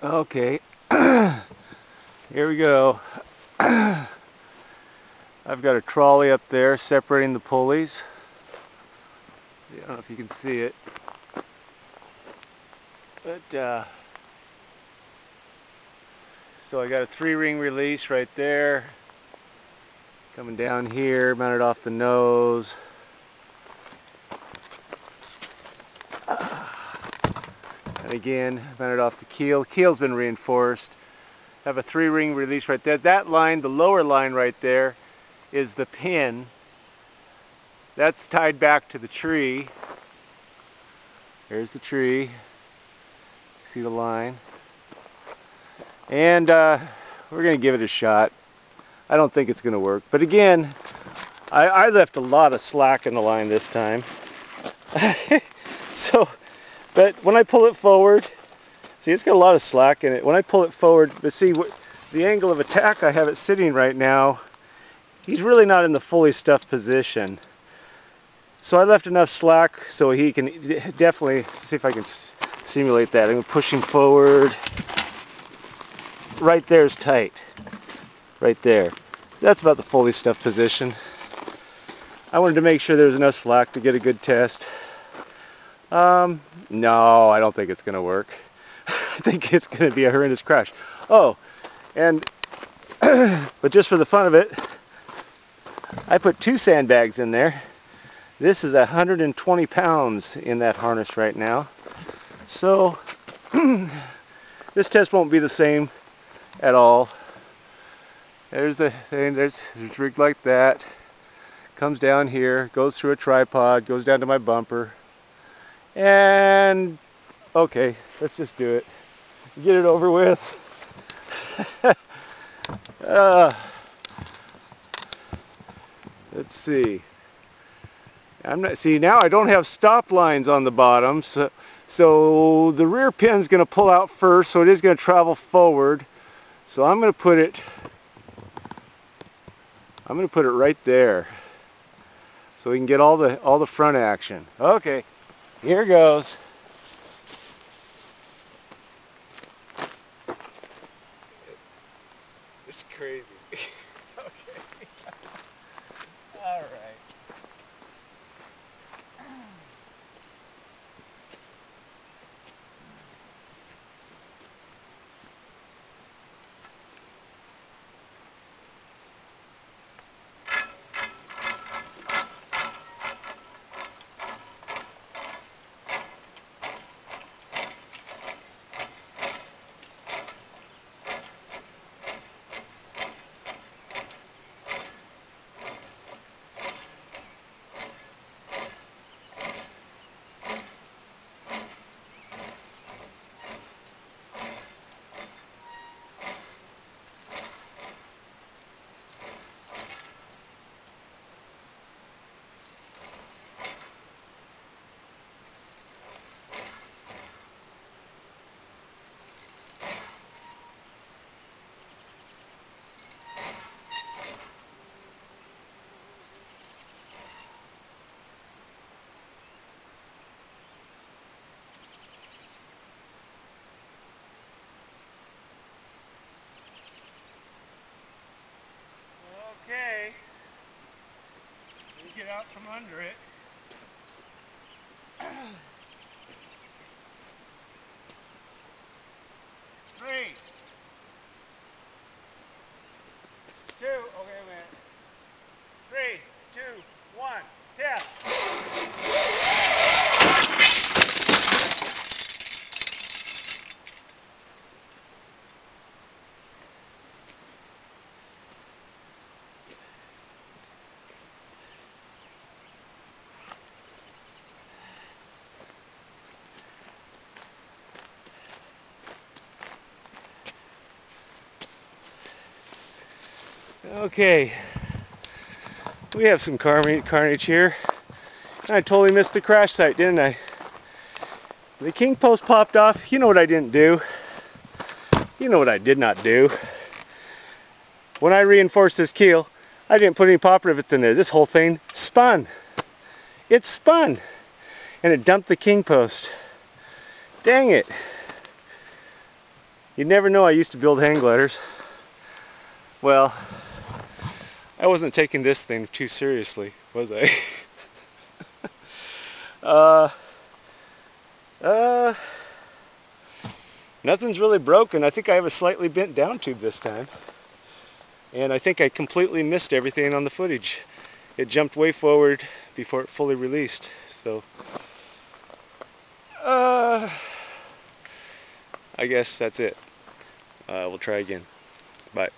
Okay, here we go. I've got a trolley up there separating the pulleys. I don't know if you can see it. But, uh, so I got a three ring release right there. Coming down here, mounted off the nose. And again, mounted off the keel. Keel's been reinforced. Have a three ring release right there. That line, the lower line right there, is the pin. That's tied back to the tree. There's the tree. See the line. And uh, we're going to give it a shot. I don't think it's going to work. But again, I, I left a lot of slack in the line this time. so but when I pull it forward, see it's got a lot of slack in it. When I pull it forward, but see the angle of attack I have it sitting right now, he's really not in the fully stuffed position. So I left enough slack so he can definitely, see if I can simulate that. I'm pushing forward. Right there is tight. Right there. That's about the fully stuffed position. I wanted to make sure there was enough slack to get a good test. Um, no, I don't think it's going to work. I think it's going to be a horrendous crash. Oh, and, but just for the fun of it, I put two sandbags in there. This is 120 pounds in that harness right now. So, this test won't be the same at all. There's the thing, there's, there's rig like that. Comes down here, goes through a tripod, goes down to my bumper and okay, let's just do it. Get it over with. uh, let's see. I'm not see now I don't have stop lines on the bottom so so the rear pin's going to pull out first so it is going to travel forward so I'm going to put it I'm going to put it right there so we can get all the all the front action okay here goes. It's crazy. okay. All right. Get out from under it. Three. Two. Okay, man. Three, two, one. Test. Okay, we have some carnage here. I totally missed the crash site, didn't I? The king post popped off. You know what I didn't do? You know what I did not do? When I reinforced this keel, I didn't put any pop rivets in there. This whole thing spun. It spun. And it dumped the king post. Dang it. You never know I used to build hang gliders. Well, I wasn't taking this thing too seriously, was I? uh, uh, nothing's really broken. I think I have a slightly bent down tube this time. And I think I completely missed everything on the footage. It jumped way forward before it fully released. So, uh, I guess that's it. Uh, we'll try again. Bye.